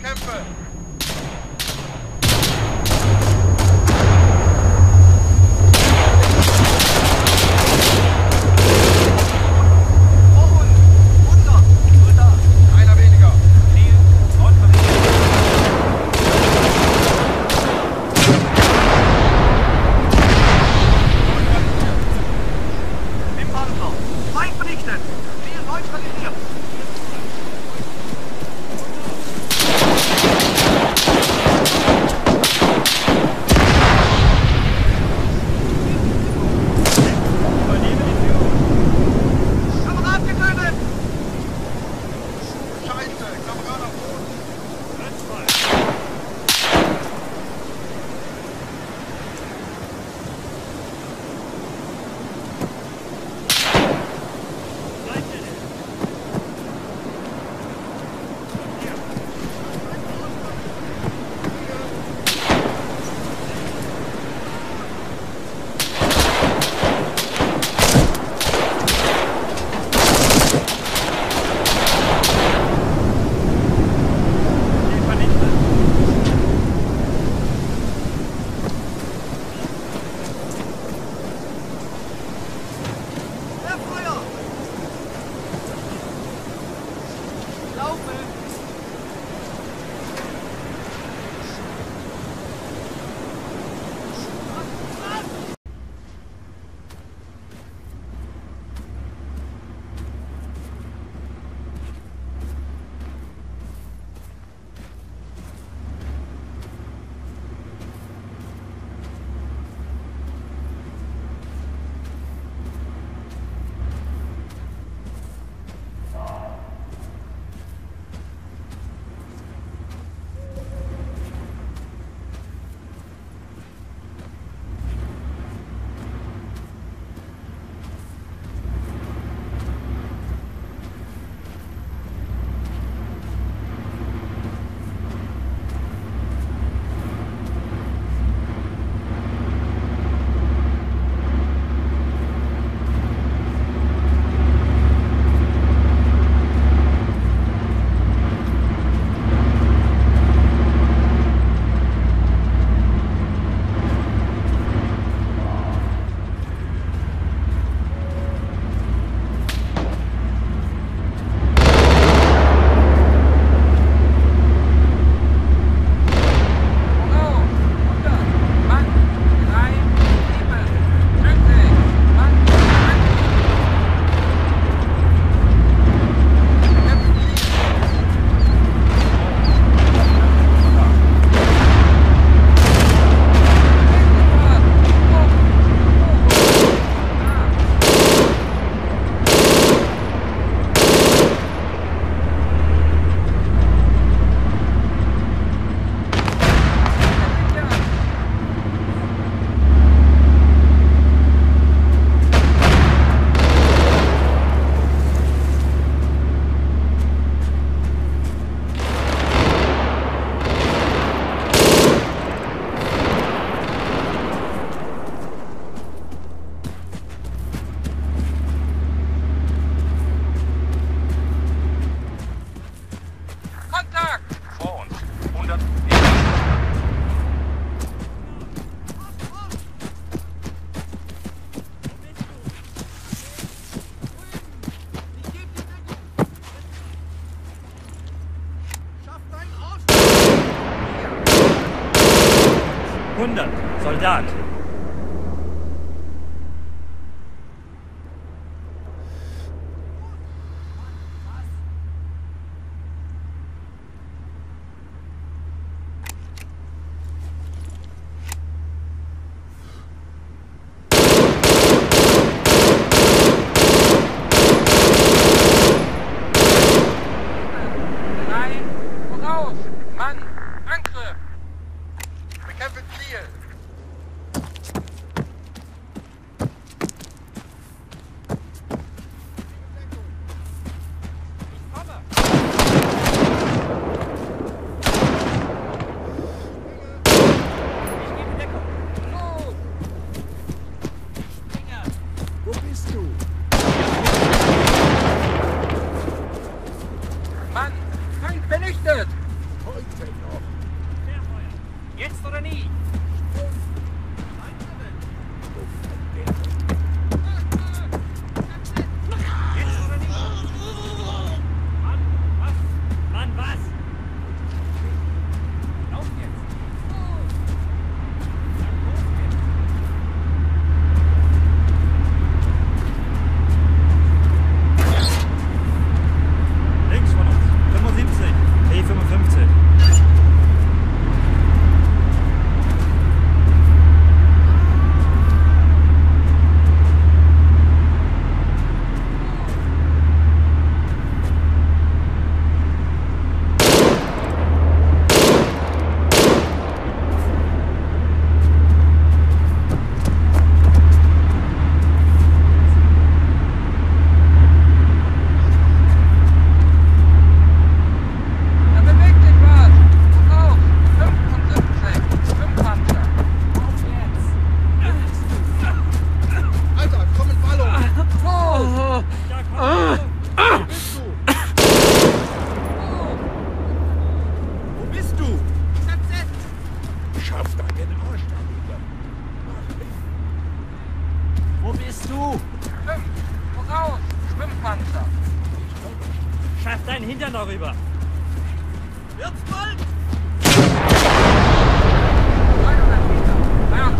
Bekämpfe. done. zu! Schwimm! Voraus! Schwimmpanzer! Schaff deinen Hintern darüber! Wird's bald! 300 Meter! 300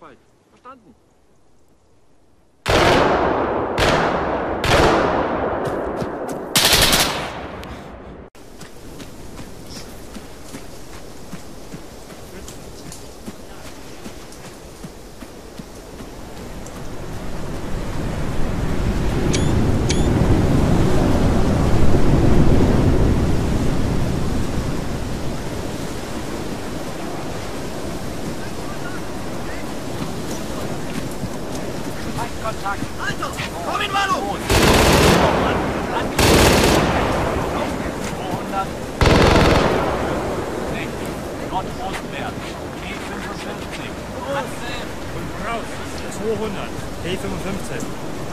bald. Verstanden. Alter! Komm in Manu! 200. Nordostwärts. T55. Katze. Und raus. 200. T55.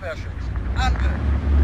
versions. Under.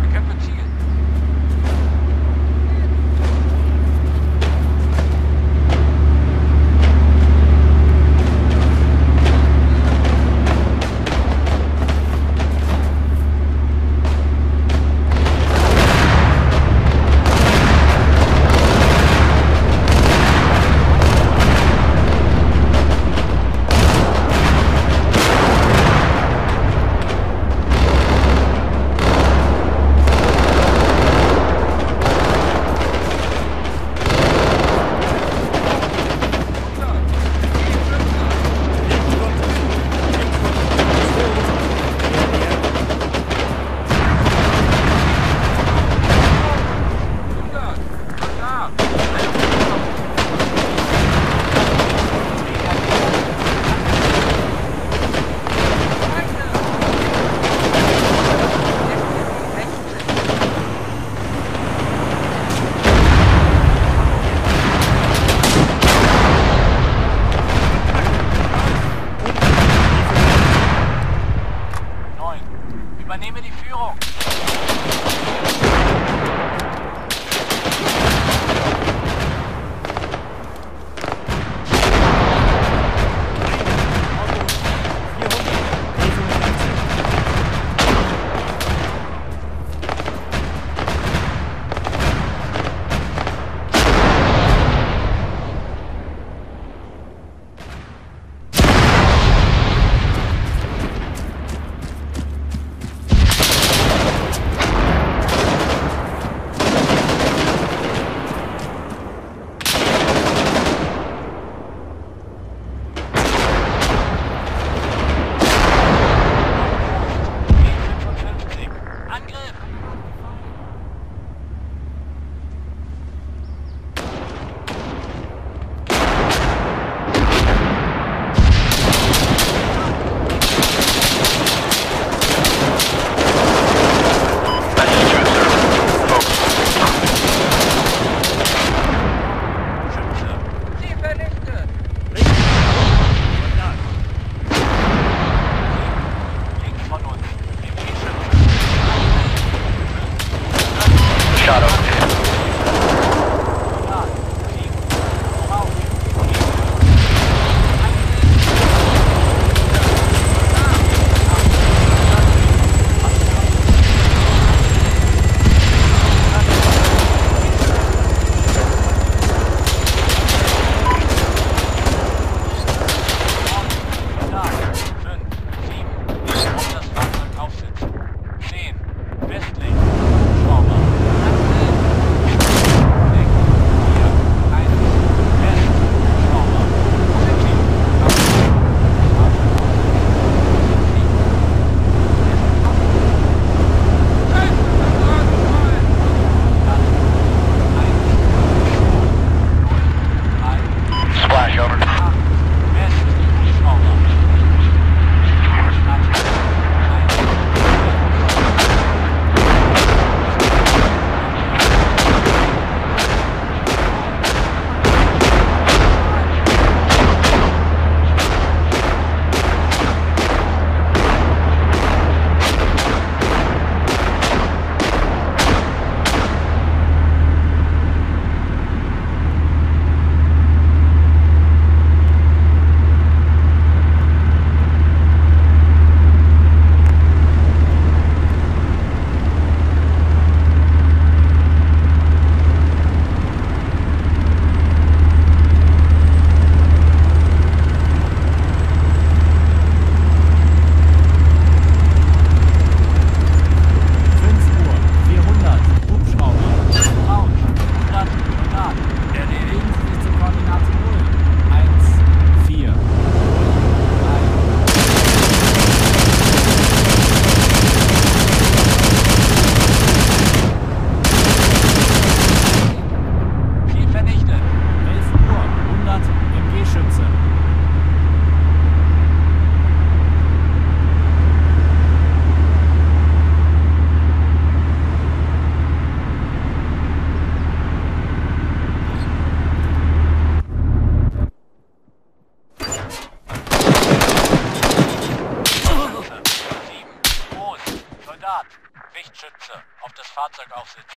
les furons.